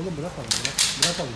Oğlum bırakalım bırak. Bırakalım.